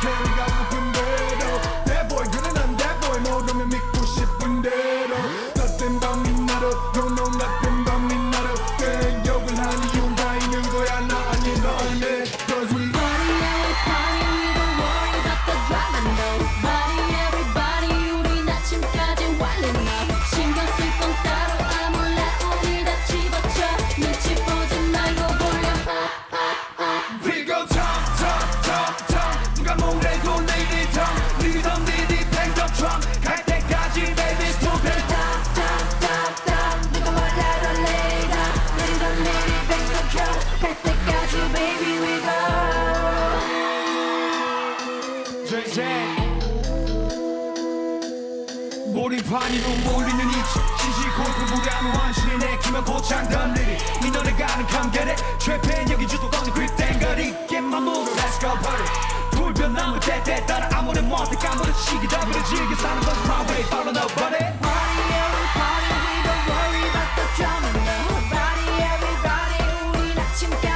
candy, I 몰입하니로 몰리는 입시 시시콜콜 무례한 환신이 내키며 고창 던들이 민원에 가는 감결에 최패인 여기 주도 떠는 귓땡거리. 깻마무로 Let's go party. 불변 나무 때때 따라 아무리 멋대 까무리 시기 더블을 즐겨 사는 건 My way follow the way 아침까지